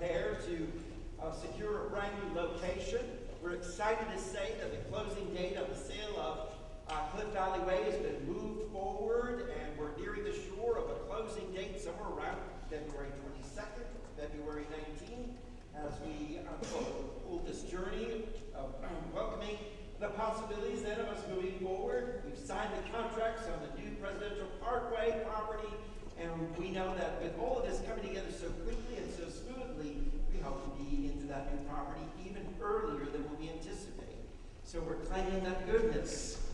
uh, secure a brand new location. We're excited to say that the closing date of the sale of uh, Cliff Valley Way has been moved forward, and we're nearing the shore of a closing date somewhere around February 22nd, February 19th, as we unfold this journey of welcoming the possibilities then of us moving forward. We've signed the contracts on the new Presidential Parkway property, and we know that with all of this coming together so quickly and so smoothly, be into that new property even earlier than what we anticipate. So we're claiming that goodness.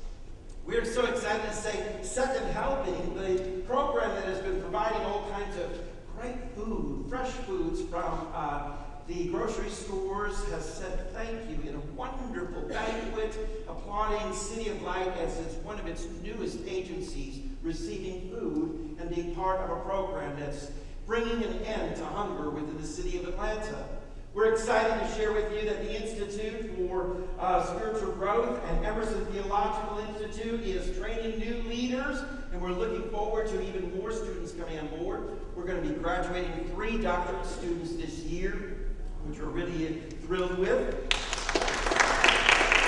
We're so excited to say Second Helping, the program that has been providing all kinds of great food, fresh foods from uh, the grocery stores, has said thank you in a wonderful banquet, applauding City of Light as it's one of its newest agencies receiving food and being part of a program that's bringing an end to hunger within the city of Atlanta. We're excited to share with you that the Institute for uh, Spiritual Growth and Emerson Theological Institute is training new leaders, and we're looking forward to even more students coming on board. We're going to be graduating three doctorate students this year, which we're really thrilled with.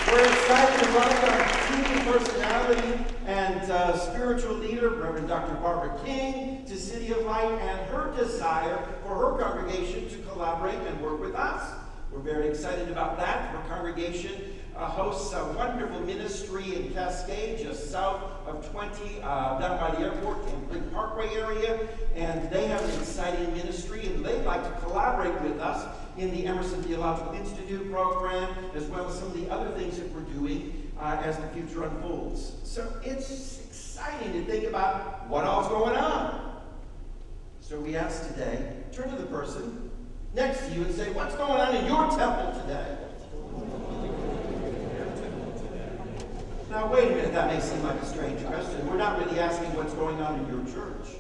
We're excited to welcome TV personality and uh, spiritual leader, Reverend Dr. Barbara King, to City of Light and her desire for her congregation to collaborate and work with us. We're very excited about that. Her congregation uh, hosts a wonderful ministry in Cascade, just south of 20, uh, down by the airport, in Parkway area. And they have an exciting ministry, and they'd like to collaborate in the Emerson Theological Institute program, as well as some of the other things that we're doing uh, as the future unfolds. So it's exciting to think about what all's going on. So we ask today, turn to the person next to you and say, what's going on in your temple today? Now, wait a minute, that may seem like a strange question. We're not really asking what's going on in your church.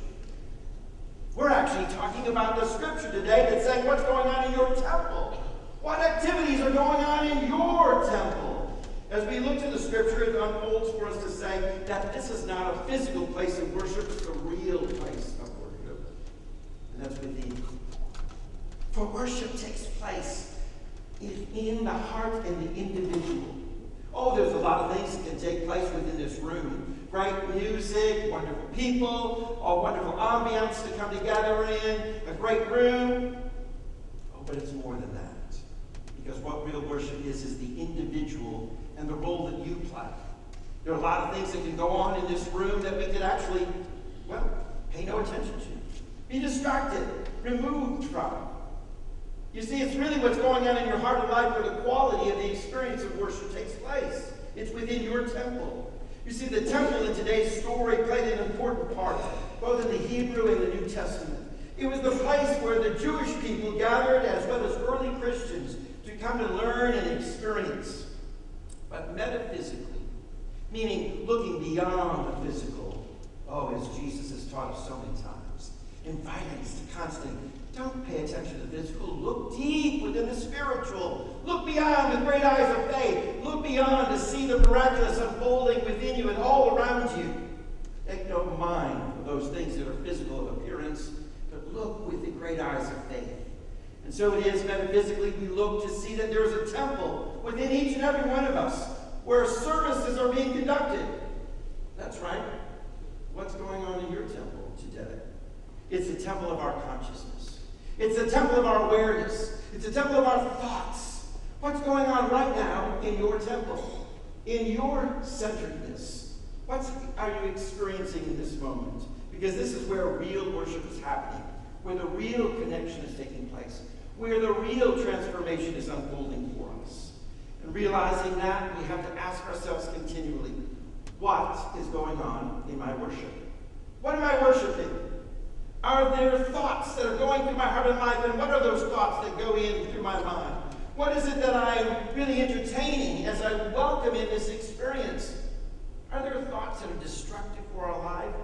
We're actually talking about the scripture today that's saying what's going on in your temple. What activities are going on in your temple? As we look to the scripture, it unfolds for us to say that this is not a physical place of worship, it's a real place of worship. And that's within. For worship takes place in the heart and the individual. Oh, there's a lot of things that can take place within this room great music, wonderful people, a wonderful ambiance to come together in, a great room. Oh, but it's more than that. Because what real worship is, is the individual and the role that you play. There are a lot of things that can go on in this room that we could actually, well, pay no attention to. Be distracted, removed from. You see, it's really what's going on in your heart and life where the quality of the experience of worship takes place. It's within your temple. You see, the temple in today's story played an important part, both in the Hebrew and the New Testament. It was the place where the Jewish people gathered, as well as early Christians, to come and learn and experience. But metaphysically, meaning looking beyond the physical, oh, as Jesus has taught us so many times, inviting us to constantly don't pay attention to the physical. Look deep within the spiritual. Look beyond with great eyes of faith. Look beyond to see the miraculous unfolding within you and all around you. Take no mind of those things that are physical of appearance, but look with the great eyes of faith. And so it is metaphysically, we look to see that there is a temple within each and every one of us where services are being conducted. That's right. What's going on in your temple today? It's the temple of our consciousness. It's the temple of our awareness. It's the temple of our thoughts. What's going on right now in your temple? In your centeredness? What are you experiencing in this moment? Because this is where real worship is happening, where the real connection is taking place, where the real transformation is unfolding for us. And realizing that, we have to ask ourselves continually, what is going on in my worship? What am I worshiping? Are there thoughts that are going through my heart and life? And what are those thoughts that go in through my mind? What is it that I'm really entertaining as I welcome in this experience? Are there thoughts that are destructive for our life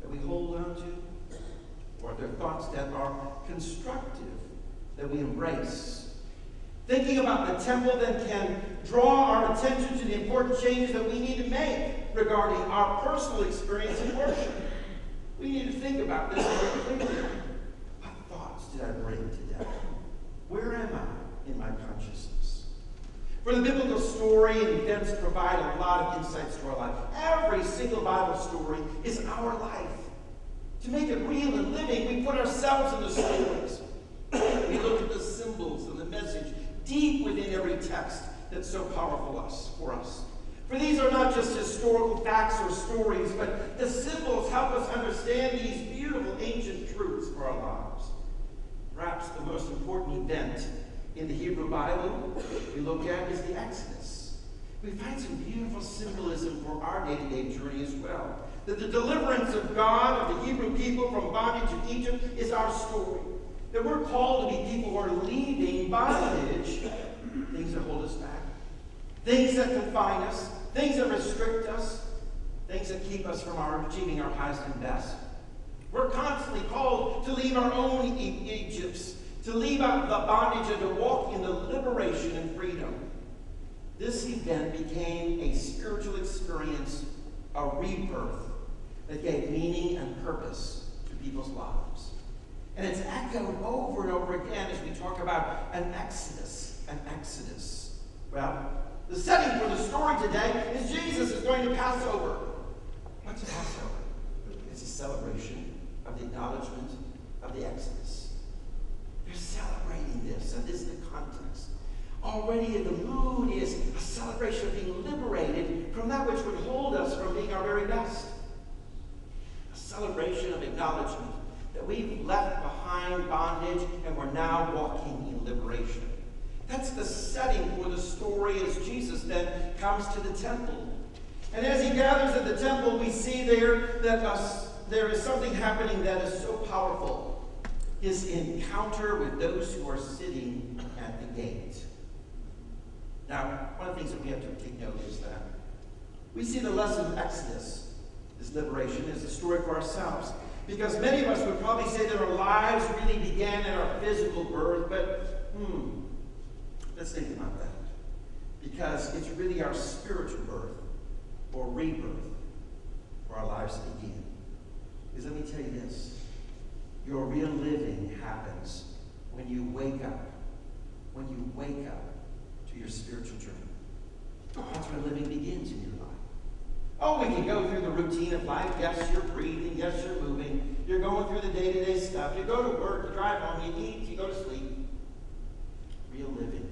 that we hold on to? Or are there thoughts that are constructive that we embrace? Thinking about the temple then can draw our attention to the important changes that we need to make regarding our personal experience in worship. We need to think about this very clearly. What thoughts did I bring today? Where am I? in my consciousness. For the biblical story and events provide a lot of insights to our life. Every single Bible story is our life. To make it real and living, we put ourselves in the stories. we look at the symbols and the message deep within every text that's so powerful us, for us. For these are not just historical facts or stories, but the symbols help us understand these beautiful ancient truths for our lives. Perhaps the most important event in the Hebrew Bible we look at is the Exodus. We find some beautiful symbolism for our day to day journey as well. That the deliverance of God of the Hebrew people from bondage in Egypt is our story. That we're called to be people who are leaving bondage, things that hold us back, things that confine us, things that restrict us, things that keep us from our achieving our highest and best. We're constantly called to leave our own Egypts, to leave out the bondage and to walk in the liberation and freedom. This event became a spiritual experience, a rebirth that gave meaning and purpose to people's lives. And it's echoed over and over again as we talk about an exodus, an exodus. Well, the setting for the story today is Jesus is going to pass over. What's Passover? It's a celebration of the acknowledgement of the Exodus. They're celebrating this, and this is the context. Already the mood is a celebration of being liberated from that which would hold us from being our very best. A celebration of acknowledgement that we've left behind bondage and we're now walking in liberation. That's the setting for the story as Jesus then comes to the temple. And as he gathers at the temple, we see there that us, there is something happening that is so powerful. His encounter with those who are sitting at the gate. Now, one of the things that we have to take note is that we see the lesson of Exodus, this liberation, as a story for ourselves. Because many of us would probably say that our lives really began at our physical birth, but hmm, Let's think about that. Because it's really our spiritual birth or rebirth where our lives begin. Because let me tell you this your real living happens when you wake up. When you wake up to your spiritual journey. That's where living begins in your life. Oh, we can go through the routine of life. Yes, you're breathing. Yes, you're moving. You're going through the day to day stuff. You go to work, you drive home, you eat, you go to sleep. Real living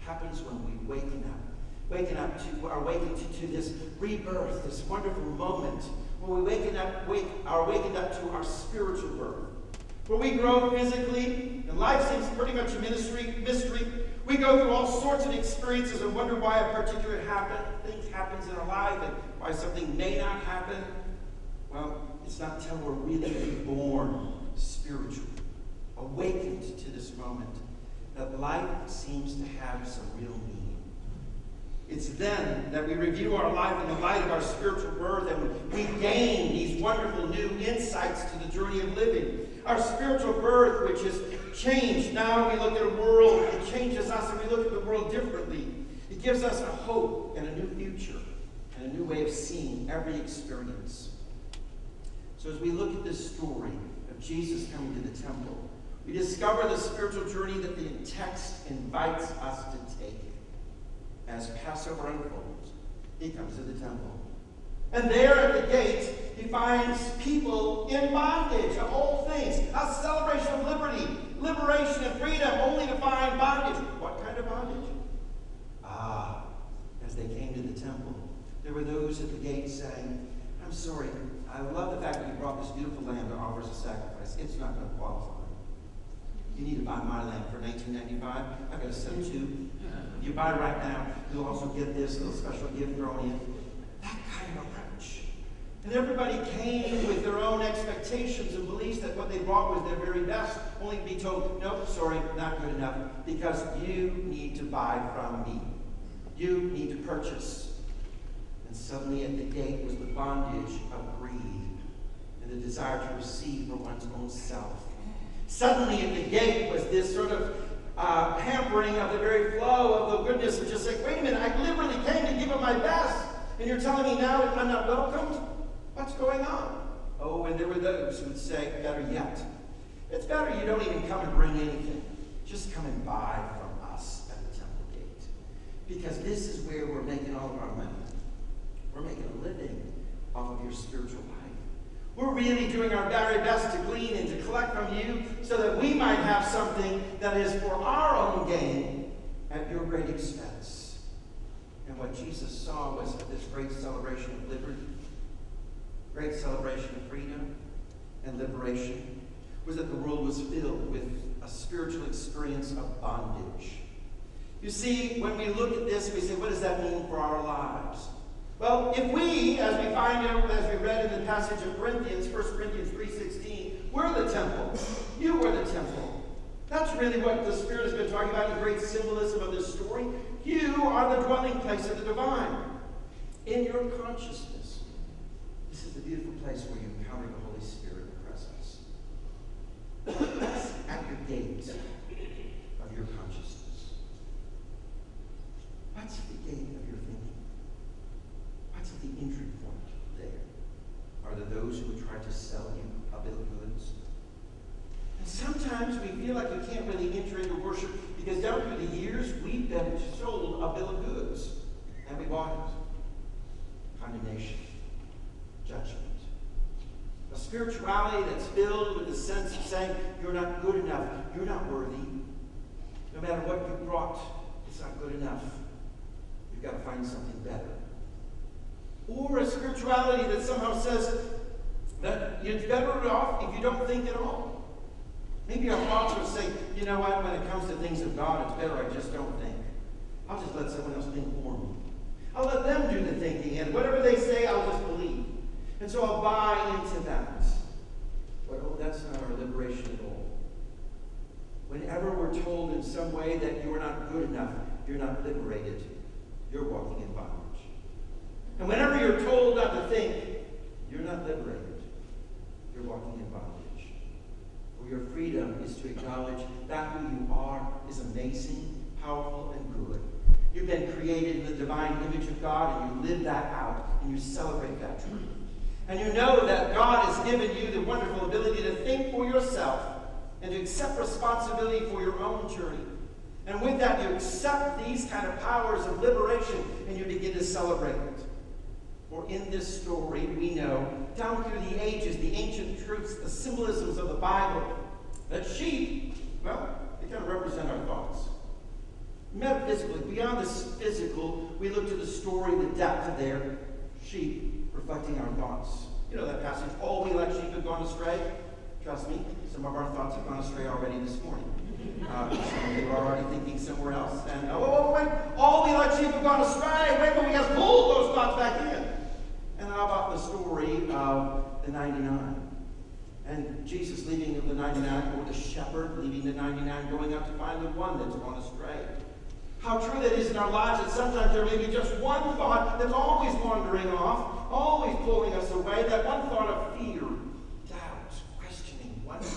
happens when we waken up. Waking up to, are waking to, to this rebirth, this wonderful moment when we waken up, wake, are waking up to our spiritual birth. Where we grow physically, and life seems pretty much a mystery, mystery. We go through all sorts of experiences and wonder why a particular happen, thing happens in our life and why something may not happen. Well, it's not until we're really reborn spiritually, awakened to this moment that life seems to have some real meaning. It's then that we review our life in the light of our spiritual birth and we gain these wonderful new insights to the journey of living. Our spiritual birth, which has changed. Now we look at a world, it changes us and we look at the world differently. It gives us a hope and a new future and a new way of seeing every experience. So as we look at this story of Jesus coming to the temple, we discover the spiritual journey that the text invites us to take. As Passover unfolds, he comes to the temple. And there at the gate, he finds people in bondage of all things, a celebration of liberty, liberation and freedom, only to find bondage. What kind of bondage? Ah, as they came to the temple, there were those at the gate saying, I'm sorry, I love the fact that you brought this beautiful lamb to offer as a sacrifice. It's not going to qualify. You need to buy my land for 1995. I've got to send two. If you buy right now, you'll also get this little special gift thrown in. That kind of approach. And everybody came with their own expectations and beliefs that what they brought was their very best, only to be told, nope, sorry, not good enough, because you need to buy from me. You need to purchase. And suddenly at the gate was the bondage of greed and the desire to receive for one's own self. Suddenly at the gate was this sort of uh, hampering of the very flow of the goodness of just like, wait a minute, I literally came to give him my best. And you're telling me now I'm not welcomed? What's going on? Oh, and there were those who would say, better yet, it's better you don't even come and bring anything. Just come and buy from us at the temple gate. Because this is where we're making all of our money. We're making a living off of your spiritual life. We're really doing our very best to glean and to collect from you so that we might have something that is for our own gain at your great expense. And what Jesus saw was this great celebration of liberty, great celebration of freedom and liberation, was that the world was filled with a spiritual experience of bondage. You see, when we look at this, we say, what does that mean for our lives? Well, if we, as we find out, as we read in the passage of Corinthians, 1 Corinthians 3.16, we're the temple. You are the temple. That's really what the Spirit has been talking about, the great symbolism of this story. You are the dwelling place of the divine. In your consciousness, this is the beautiful place where you encounter the Holy Spirit in presence. At your gate of your consciousness. What's the gate of your thinking? What's the entry point there? Are there those who would try to sell you a bill of goods? And sometimes we feel like we can't really enter into worship because down through the years we've been sold a bill of goods and we bought it. Condemnation, judgment. A spirituality that's filled with the sense of saying, you're not good enough, you're not worthy. No matter what you brought, it's not good enough. You've got to find something better. Or a spirituality that somehow says that it's better off if you don't think at all. Maybe our thoughts would say, you know what, when it comes to things of God, it's better I just don't think. I'll just let someone else think for me. I'll let them do the thinking, and whatever they say, I'll just believe. And so I'll buy into that. But oh, that's not our liberation at all. Whenever we're told in some way that you're not good enough, you're not liberated, you're walking in bondage. And whenever you're told not to think, you're not liberated. You're walking in bondage. For your freedom is to acknowledge that who you are is amazing, powerful, and good. You've been created in the divine image of God, and you live that out, and you celebrate that truth. And you know that God has given you the wonderful ability to think for yourself and to accept responsibility for your own journey. And with that, you accept these kind of powers of liberation and you begin to celebrate it. For in this story, we know, down through the ages, the ancient truths, the symbolisms of the Bible, that sheep, well, they kind of represent our thoughts. Metaphysically, beyond this physical, we look to the story, the depth of their sheep reflecting our thoughts. You know that passage, all we like sheep have gone astray. Trust me, some of our thoughts have gone astray already this morning. Uh, some of you are already thinking somewhere else. And, oh, oh, wait, all we like sheep have gone astray. Wait, but we have pulled those thoughts back in. And how about the story of the 99? And Jesus leaving the 99, or the shepherd leaving the 99, going out to find the one that's gone astray. How true that is in our lives that sometimes there may be just one thought that's always wandering off, always pulling us away, that one thought of fear, doubt, questioning, wondering,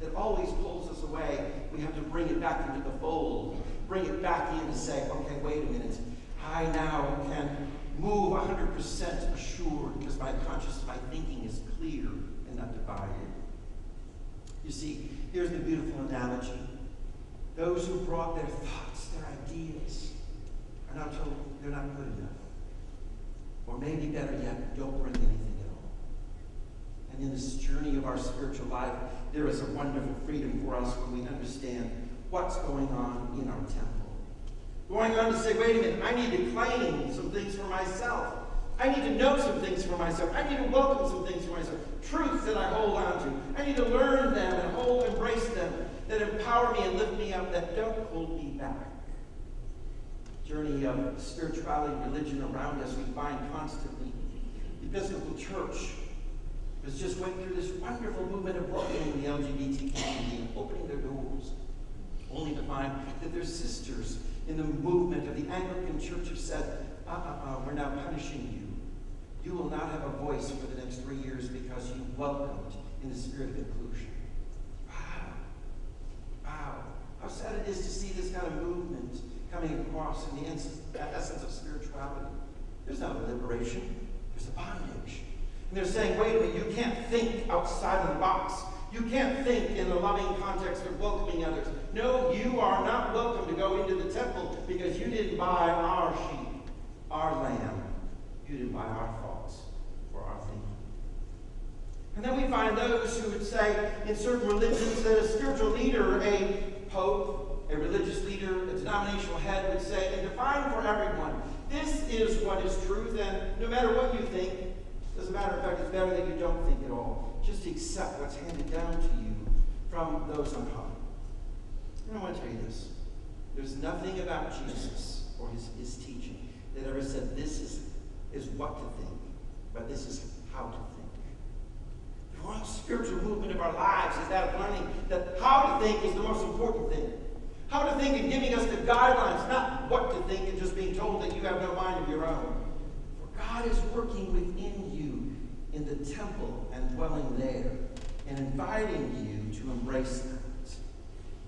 that always pulls us away. We have to bring it back into the fold, bring it back in to say, okay, wait a minute. I now can move 100% assured because my consciousness, my thinking is clear and not divided. You see, here's the beautiful analogy. Those who brought their thoughts, their ideas, are not told they're not good enough. Or maybe better yet, don't bring anything at all. And in this journey of our spiritual life, there is a wonderful freedom for us when we understand what's going on in our temple. Going on to say, wait a minute, I need to claim some things for myself. I need to know some things for myself. I need to welcome some things for myself. Truths that I hold on to. I need to learn them and hold, embrace them that empower me and lift me up, that don't hold me back. Journey of spirituality, religion around us, we find constantly. The Episcopal Church has just went through this wonderful movement of welcoming the LGBT community and opening their doors, only to find that their sisters in the movement of the Anglican Church have said, uh, uh, uh, we're now punishing you. You will not have a voice for the next three years because you welcomed in the spirit of inclusion. Wow. Wow. How sad it is to see this kind of movement coming across in the essence of spirituality. There's not a liberation, there's a bondage. And they're saying, wait a minute, you can't think outside of the box. You can't think in a loving context of welcoming others. No, you are not welcome to go into the temple because you didn't buy our sheep, our lamb. You didn't buy our thoughts or our thinking. And then we find those who would say in certain religions that a spiritual leader, a pope, a religious leader, a denominational head would say and define for everyone this is what is truth, and no matter what you think, as a matter of fact, it's better that you don't think at all. Just accept what's handed down to you from those on high. And I want to tell you this. There's nothing about Jesus or his, his teaching that ever said this is, is what to think, but this is how to think. The whole spiritual movement of our lives is that of learning that how to think is the most important thing. How to think and giving us the guidelines, not what to think and just being told that you have no mind of your own. For God is working within the temple and dwelling there and inviting you to embrace that.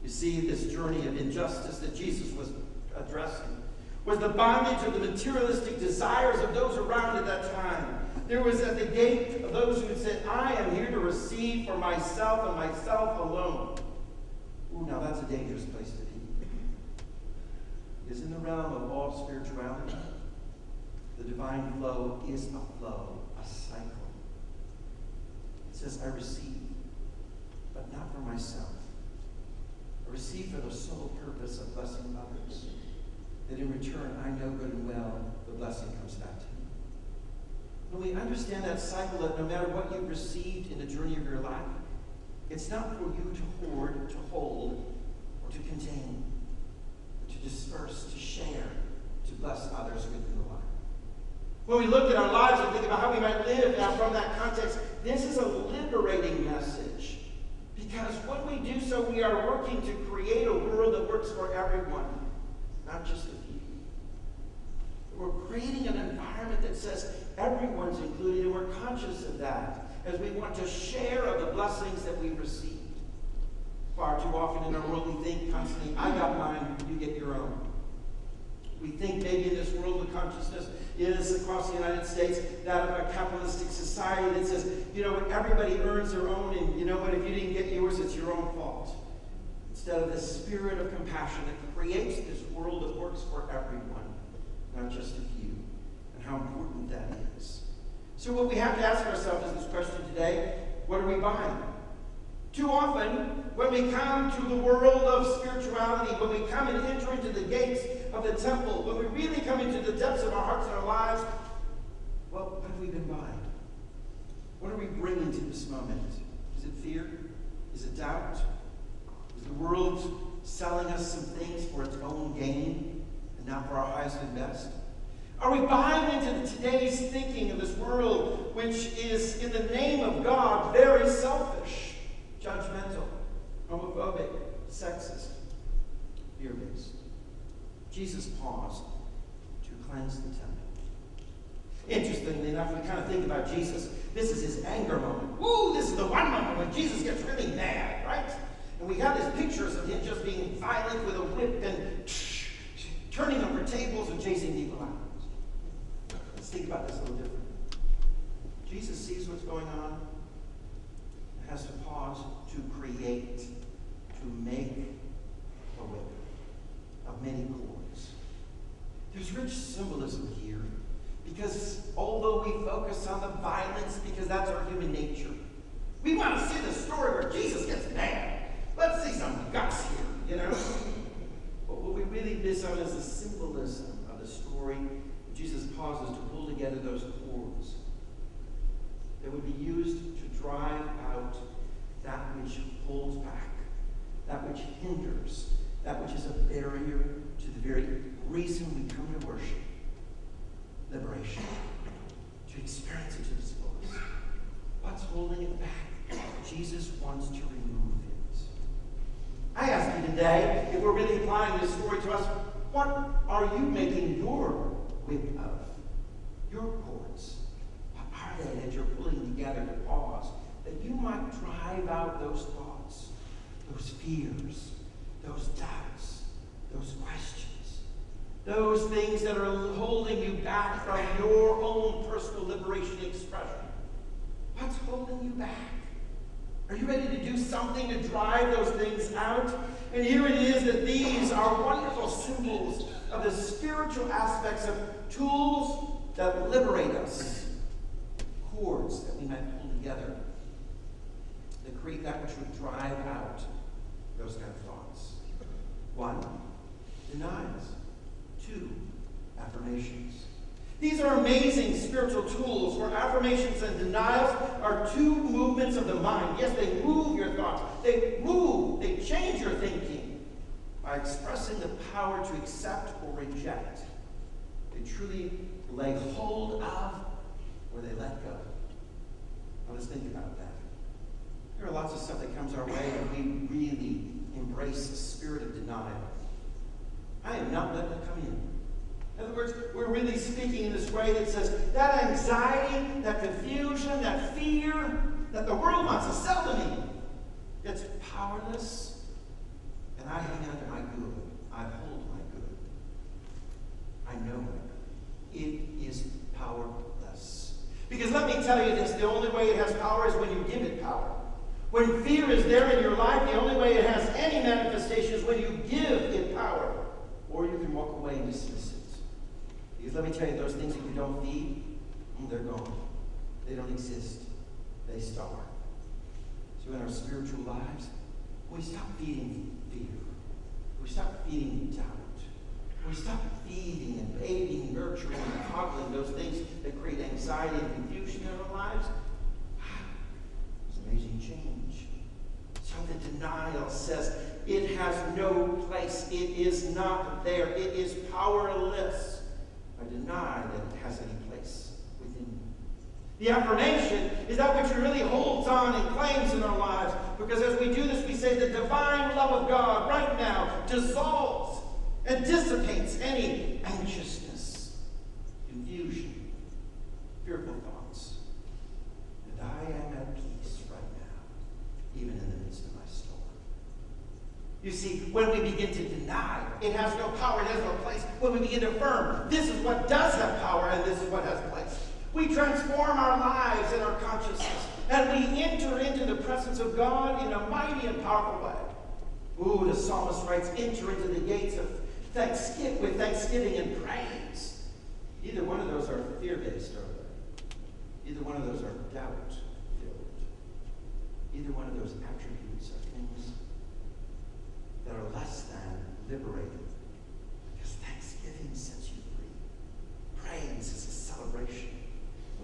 You see, this journey of injustice that Jesus was addressing was the bondage of the materialistic desires of those around at that time. There was at the gate of those who had said, I am here to receive for myself and myself alone. Ooh, now that's a dangerous place to be. is in the realm of all spirituality. The divine flow is a flow, a cycle. It says, I receive, but not for myself. I receive for the sole purpose of blessing others, that in return I know good and well the blessing comes back to me. When we understand that cycle, that no matter what you've received in the journey of your life, it's not for you to hoard, to hold, or to contain but to disperse, to share, to bless others within the life. When we look at our lives and think about how we might live now from that context, this is a liberating message. Because when we do so, we are working to create a world that works for everyone, not just a few. We're creating an environment that says everyone's included, and we're conscious of that as we want to share of the blessings that we receive. Far too often in our world, we think constantly, I got mine, you get your own. We think maybe in this world of consciousness is across the United States that of a capitalistic society that says, you know what, everybody earns their own, and you know what, if you didn't get yours, it's your own fault. Instead of the spirit of compassion that creates this world that works for everyone, not just a few, and how important that is. So, what we have to ask ourselves is this question today what are we buying? Too often, when we come to the world of spirituality, when we come and enter into the gates of the temple, when we really come into the depths of our hearts and our lives, well, what have we been buying? What are we bringing to this moment? Is it fear? Is it doubt? Is the world selling us some things for its own gain and not for our highest and best? Are we buying into today's thinking of this world, which is, in the name of God, very selfish? Judgmental, homophobic, sexist, fear based. Jesus paused to cleanse the temple. Interestingly enough, we kind of think about Jesus. This is his anger moment. Woo, this is the one moment when Jesus gets really mad, right? And we have these pictures of him just being violent with a whip and turning over tables and chasing people out. Let's think about this a little differently. Jesus sees what's going on has to pause to create, to make a whip of many cords. There's rich symbolism here because although we focus on the violence because that's our human nature, we want to see the story where Jesus gets mad. Let's see some guts here, you know? but what we really miss on is the symbolism of the story. Jesus pauses to pull together those cords that would be used to drive out that which holds back, that which hinders, that which is a barrier to the very reason we come to worship liberation, to experience it to its fullest. What's holding it back? Jesus wants to remove it. I ask you today, if we're really applying this story to us, what are you making your whip of? Your cords? What are they that you're pulling together to pause that you might drive out those thoughts, those fears, those doubts, those questions, those things that are holding you back from your own personal liberation expression. What's holding you back? Are you ready to do something to drive those things out? And here it is that these are wonderful symbols of the spiritual aspects of tools that liberate us, cords that we might pull together, that create that which would drive out those kind of thoughts. One, denials. Two, affirmations. These are amazing spiritual tools where affirmations and denials are two movements of the mind. Yes, they move your thoughts. They move, they change your thinking by expressing the power to accept or reject. They truly lay hold of or they let go. Now let's think about that. There are lots of stuff that comes our way and we really embrace the spirit of denial. I am not letting it come in. In other words, we're really speaking in this way that says that anxiety, that confusion, that fear that the world wants to sell to me, it's powerless, and I hang on to my good. I hold my good. I know my good. It is powerless. Because let me tell you this the only way it has power is when you give it power. When fear is there in your life, the only way it has any manifestation is when you give it power. Or you can walk away and dismiss it. Because let me tell you, those things that you don't feed, mm, they're gone. They don't exist. They starve. So in our spiritual lives, we stop feeding fear. We stop feeding doubt. We stop feeding and bathing, nurturing, and coddling those things that create anxiety and confusion in our lives. It's amazing change. The denial says it has no place. It is not there. It is powerless. I deny that it has any place within me. The affirmation is that which really holds on and claims in our lives. Because as we do this, we say the divine love of God right now dissolves and dissipates any anxiousness, confusion, fearful thoughts. And I am at peace right now, even in the midst of my storm. You see, when we begin to deny, it has no power, it has no place. When we begin to affirm, this is what does have power and this is what has place. We transform our lives and our consciousness, and we enter into the presence of God in a mighty and powerful way. Ooh, the psalmist writes, enter into the gates of thanksgiving with thanksgiving and praise. Either one of those are fear-based, are they? Either one of those are doubt-filled. Either one of those attributes that are less than liberated. Because thanksgiving sets you free. Praise is a celebration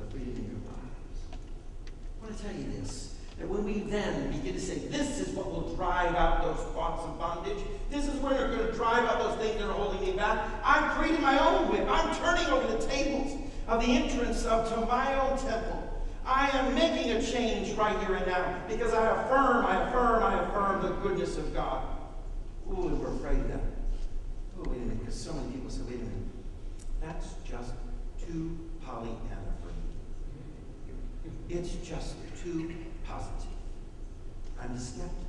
of freedom in your lives. I want to tell you this that when we then begin to say, this is what will drive out those thoughts of bondage, this is where they're going to drive out those things that are holding me back, I'm creating my own whip. I'm turning over the tables of the entrance of to my own temple. I am making a change right here and now because I affirm, I affirm, I affirm the goodness of God. Ooh, we're afraid that. Oh, wait a minute, because so many people say, wait a minute, that's just too Pollyanna for me. It's just too positive. I'm a skeptic.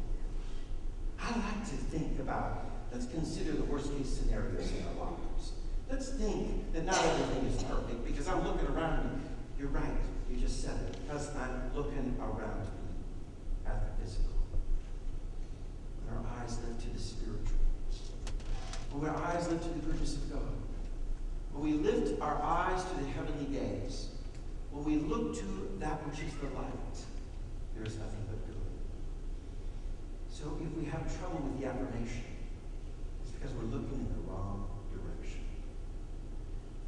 I like to think about, let's consider the worst case scenarios in our lives. Let's think that not everything is perfect because I'm looking around me. You're right, you just said it. Because I'm looking around me at the physical our eyes lift to the spiritual, when our eyes lift to the goodness of God, when we lift our eyes to the heavenly gaze, when we look to that which is the light, there is nothing but good. So if we have trouble with the affirmation, it's because we're looking in the wrong direction.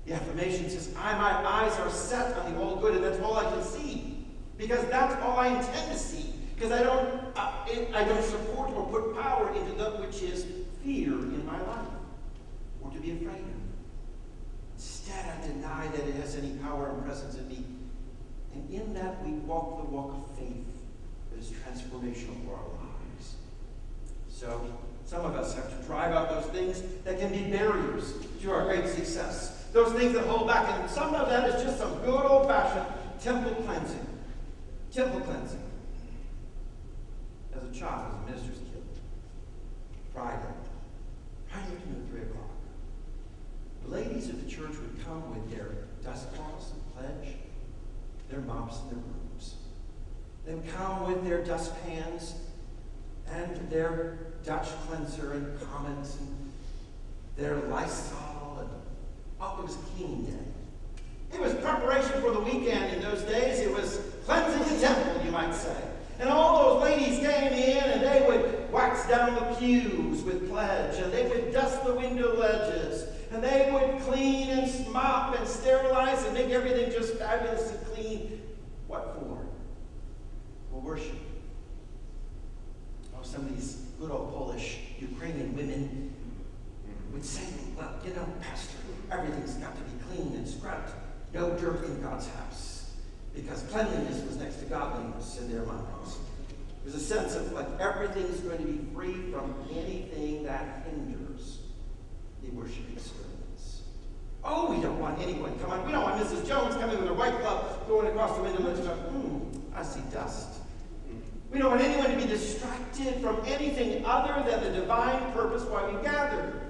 The affirmation says, I, my eyes are set on the all good, and that's all I can see. Because that's all I intend to see. Because I don't, I, I don't support or put power into that which is fear in my life or to be afraid of. Instead, I deny that it has any power and presence in me. And in that, we walk the walk of faith that is transformational for our lives. So, some of us have to drive out those things that can be barriers to our great success. Those things that hold back. And some of that is just some good old fashioned temple cleansing. Temple cleansing child, a minister's kid. Friday. Friday afternoon at 3 o'clock. The ladies of the church would come with their dust and pledge, their mops and their brooms. They would come with their dustpans and their Dutch cleanser and Comet and their Lysol. And, oh, it was cleaning day. It was preparation for the weekend in those days. It was cleansing the temple, you might say. And all those ladies came in and they would wax down the pews with pledge, and they would dust the window ledges, and they would clean and mop and sterilize and make everything and clean. What for? For worship. Oh, some of these good old Polish, Ukrainian women would say, well, you know, Pastor, everything's got to be clean and scrubbed. No dirt in God's house because cleanliness was next to godliness in their minds. There's a sense of like everything's going to be free from anything that hinders the worshiping experience. Oh, we don't want anyone come on. We don't want Mrs. Jones coming with her white glove going across the window and going, hmm, I see dust. We don't want anyone to be distracted from anything other than the divine purpose why we gathered.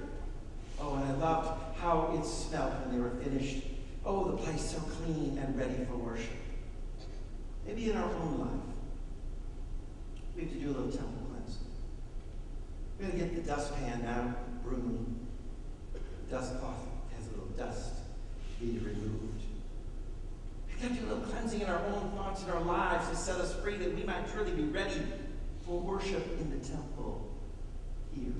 Oh, and I loved how it smelled when they were finished. Oh, the place so clean and ready for worship. Maybe in our own life, we have to do a little temple cleansing. We're going to get the dustpan out, broom. The dust cloth has a little dust to be removed. We've got to do a little cleansing in our own thoughts and our lives to set us that truly be ready for worship in the temple here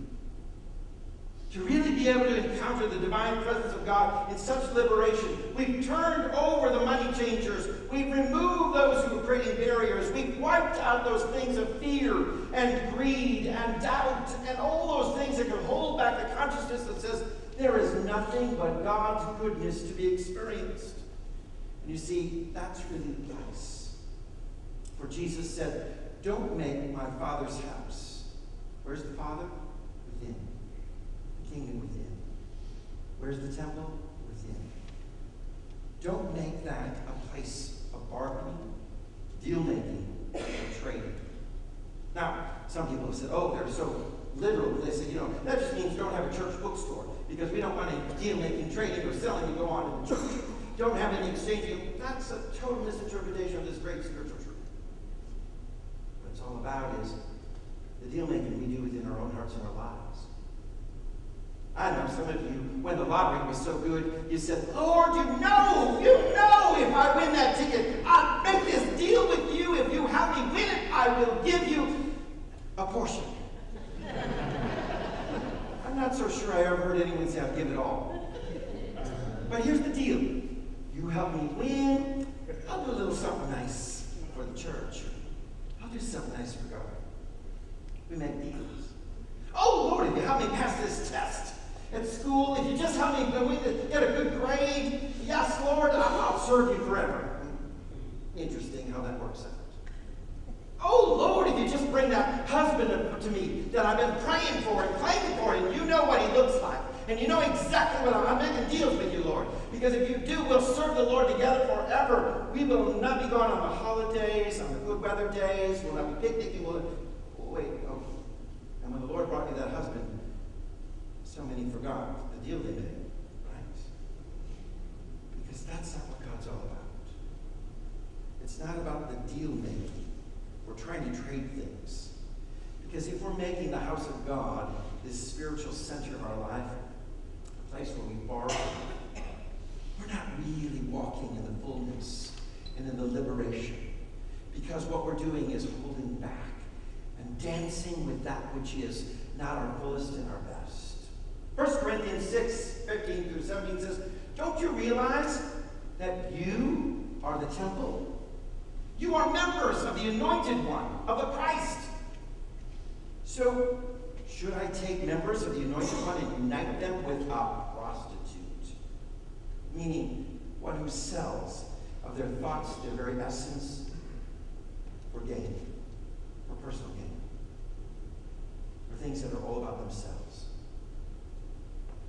to really be able to encounter the divine presence of God in such liberation. We've turned over the money changers. We've removed those who are creating barriers. We've wiped out those things of fear and greed and doubt and all those things that can hold back the consciousness that says there is nothing but God's goodness to be experienced. And you see, that's really place. For Jesus said, Don't make my Father's house. Where's the Father? Within The kingdom within. Where's the temple? Within. Don't make that a place of bargaining, deal making, or trading. Now, some people have said, oh, they're so literal. They say, you know, that just means don't have a church bookstore because we don't want any deal making, trading, or selling to go on in the church. Don't have any exchanging. That's a total misinterpretation of this great spiritual all about is the deal making we do within our own hearts and our lives. I know some of you, when the lottery was so good, you said, Lord, you know, you know if I win that ticket, I'll make this deal with you. If you help me win it, I will give you a portion. I'm not so sure I ever heard anyone say I'll give it all. But here's the deal. You help me win, I'll do a little something nice for the church. I'll do something nice for God. We make deals. Oh, Lord, if you help me pass this test, at school, if you just help me get a good grade, yes, Lord, I'll serve you forever. Interesting how that works out. Oh, Lord, if you just bring that husband to me that I've been praying for and praying for, and you know what he looks like, and you know exactly what I'm, I'm making deals with you, Lord. Because if you do, we'll serve the Lord together forever. We will not be gone on the holidays, on the good weather days. We'll not be picnicking. We'll, oh, wait, oh. And when the Lord brought me that husband, so many forgot the deal they made, right? Because that's not what God's all about. It's not about the deal making. We're trying to trade things. Because if we're making the house of God this spiritual center of our life, a place where we borrow, we're not really walking in the fullness and in the liberation. Because what we're doing is holding back and dancing with that which is not our fullest and our best. 1 Corinthians 6, 15 through 17 says, Don't you realize that you are the temple? You are members of the anointed one, of the Christ. So, should I take members of the anointed one and unite them with a? Meaning, one who sells of their thoughts, their very essence, for gain, for personal gain, for things that are all about themselves.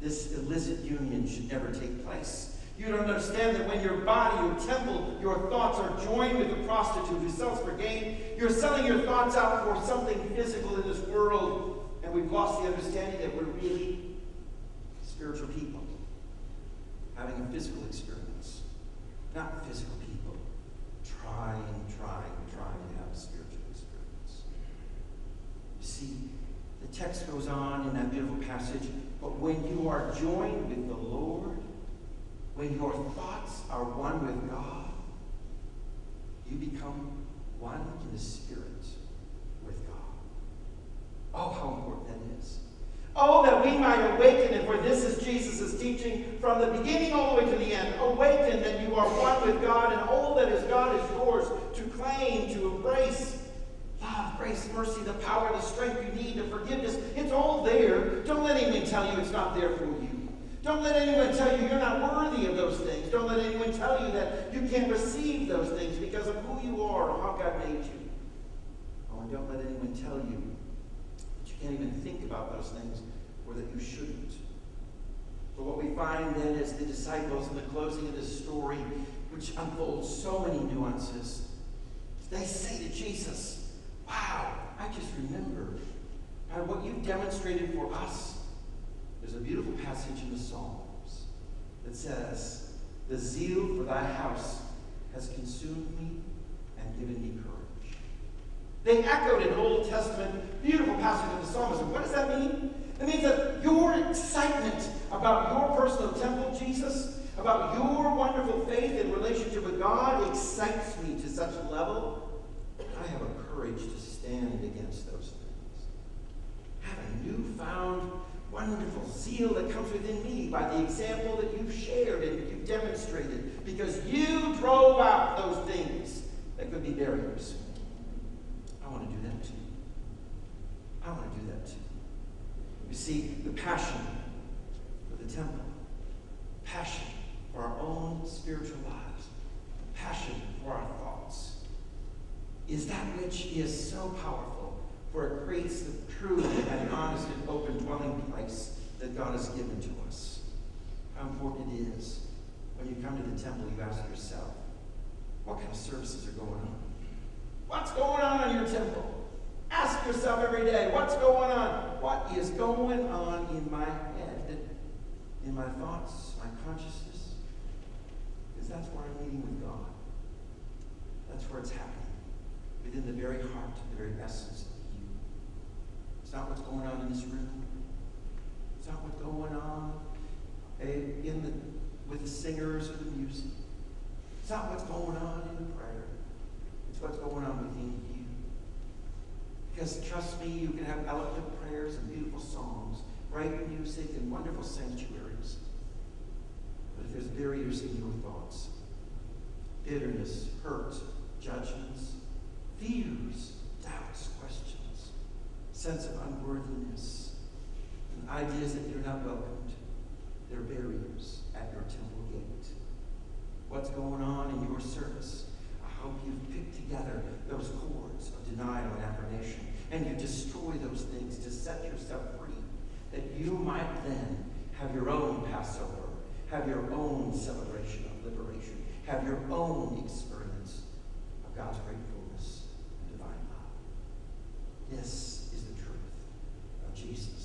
This illicit union should never take place. You don't understand that when your body, your temple, your thoughts are joined with a prostitute who sells for gain, you're selling your thoughts out for something physical in this world, and we've lost the understanding that we're really spiritual people having a physical experience, not physical people trying, trying, trying to have a spiritual experience. You see, the text goes on in that beautiful passage, but when you are joined with the Lord, when your thoughts are one with God, you become one in the Spirit with God. Oh, how important that is. Oh, that we might awaken, and for this is Jesus' teaching from the beginning all the way to the end. Awaken that you are one with God, and all that is God is yours to claim, to embrace. Love, grace, mercy, the power, the strength you need, the forgiveness. It's all there. Don't let anyone tell you it's not there for you. Don't let anyone tell you you're not worthy of those things. Don't let anyone tell you that you can't receive those things because of who you are or how God made you. Oh, and don't let anyone tell you can't even think about those things or that you shouldn't. But what we find then is the disciples in the closing of this story, which unfolds so many nuances, they say to Jesus, Wow, I just remembered God, what you've demonstrated for us there's a beautiful passage in the Psalms that says, The zeal for thy house has consumed me and given me courage. They echoed an Old Testament beautiful passage of the Psalms. What does that mean? It means that your excitement about your personal temple, Jesus, about your wonderful faith and relationship with God excites me to such a level that I have a courage to stand against those things. Have a newfound wonderful zeal that comes within me by the example that you've shared and you've demonstrated because you drove out those things that could be barriers. I want to do that too. I want to do that too. You see, the passion for the temple, passion for our own spiritual lives, passion for our thoughts, is that which is so powerful for it creates the true and honest and open dwelling place that God has given to us. How important it is when you come to the temple, you ask yourself, what kind of services are going on? What's going on in your temple? Ask yourself every day, what's going on? What is going on in my head, in my thoughts, my consciousness? Because that's where I'm meeting with God. That's where it's happening, within the very heart, the very essence it's not what's going on in this room. It's not what's going on eh, in the, with the singers or the music. It's not what's going on in the prayer. It's what's going on within you. Because trust me, you can have eloquent prayers and beautiful songs, great music and wonderful sanctuaries. But if there's barriers in your thoughts, bitterness, hurt, judgments, fears, doubts, questions, sense of unworthiness, and ideas that you're not welcomed they're barriers at your temple gate. What's going on in your service? I hope you've picked together those cords of denial and affirmation, and you destroy those things to set yourself free, that you might then have your own Passover, have your own celebration of liberation, have your own experience of God's great fullness and divine love. This is the truth of Jesus.